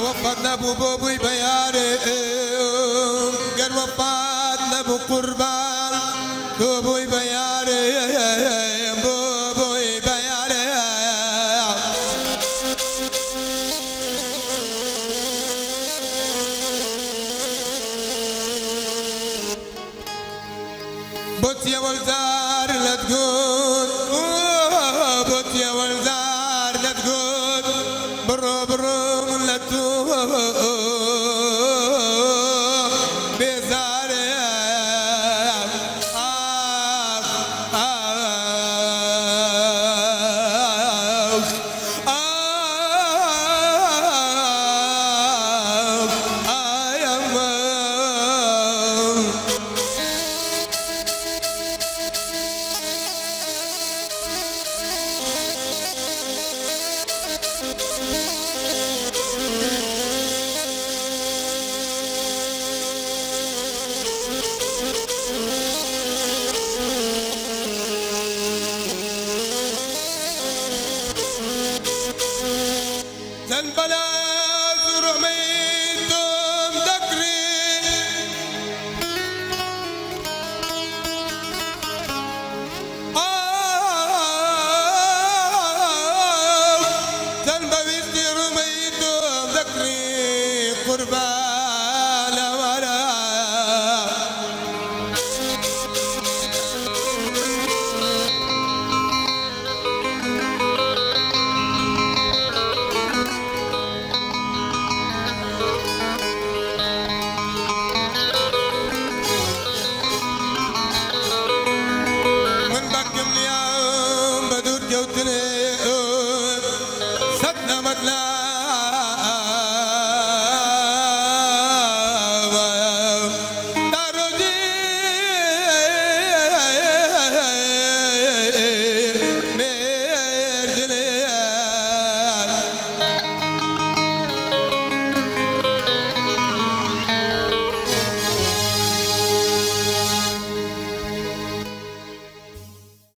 فضل أبو بوبي بياري قال وفات أبو قربان. بوبي بياري بوبي بياري بوت يا ولدار لا تقول. tu